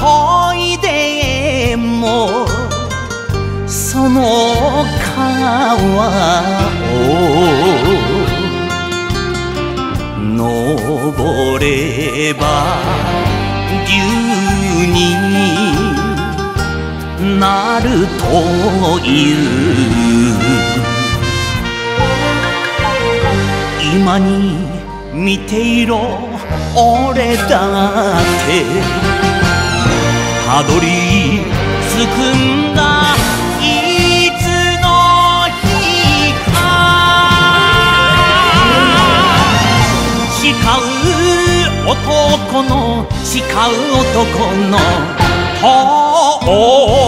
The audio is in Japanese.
恋でもその川を登れば竜になるという。今に見ていろ俺だって。たどり着くんだいつの日か。誓う男の誓う男の遠